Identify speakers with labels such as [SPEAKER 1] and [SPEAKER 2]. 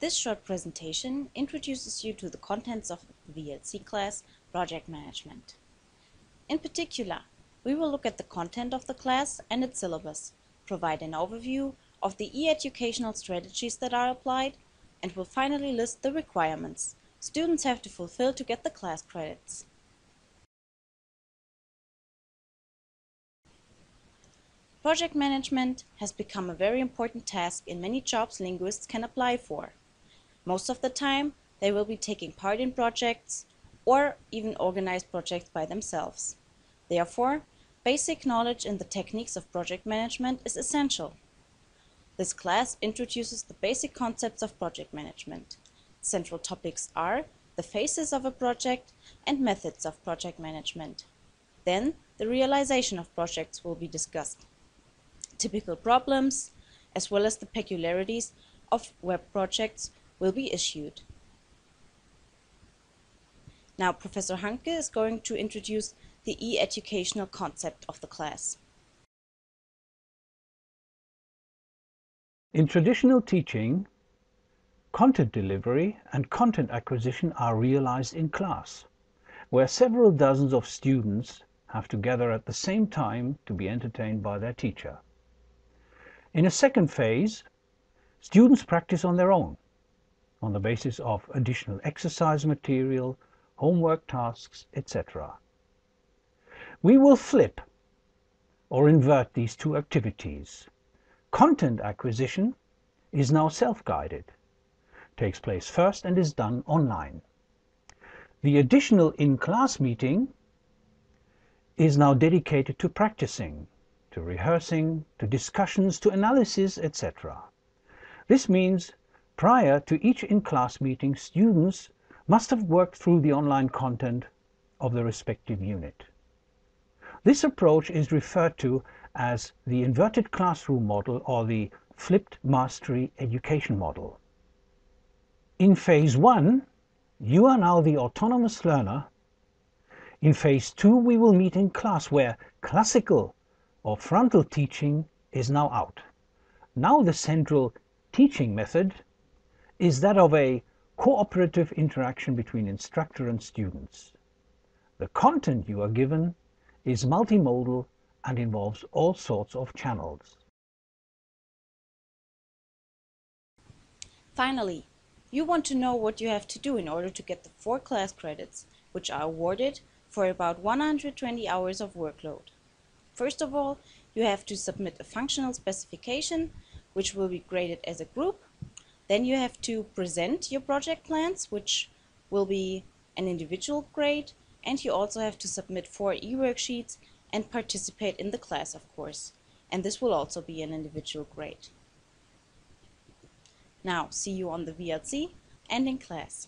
[SPEAKER 1] This short presentation introduces you to the contents of the VLC class Project Management. In particular, we will look at the content of the class and its syllabus, provide an overview of the e-educational strategies that are applied, and will finally list the requirements students have to fulfill to get the class credits. Project management has become a very important task in many jobs linguists can apply for. Most of the time, they will be taking part in projects or even organize projects by themselves. Therefore, basic knowledge in the techniques of project management is essential. This class introduces the basic concepts of project management. Central topics are the phases of a project and methods of project management. Then, the realization of projects will be discussed typical problems, as well as the peculiarities of web projects will be issued. Now Professor Handke is going to introduce the e-educational concept of the class.
[SPEAKER 2] In traditional teaching, content delivery and content acquisition are realized in class, where several dozens of students have to gather at the same time to be entertained by their teacher. In a second phase, students practice on their own, on the basis of additional exercise material, homework tasks, etc. We will flip or invert these two activities. Content acquisition is now self-guided, takes place first and is done online. The additional in-class meeting is now dedicated to practicing, to rehearsing, to discussions, to analysis, etc. This means prior to each in-class meeting, students must have worked through the online content of the respective unit. This approach is referred to as the inverted classroom model or the flipped mastery education model. In phase one, you are now the autonomous learner. In phase two, we will meet in class where classical or frontal teaching is now out. Now the central teaching method is that of a cooperative interaction between instructor and students. The content you are given is multimodal and involves all sorts of channels.
[SPEAKER 1] Finally, you want to know what you have to do in order to get the four class credits, which are awarded for about 120 hours of workload. First of all, you have to submit a functional specification, which will be graded as a group. Then you have to present your project plans, which will be an individual grade. And you also have to submit four e-worksheets and participate in the class, of course. And this will also be an individual grade. Now, see you on the VLC and in class.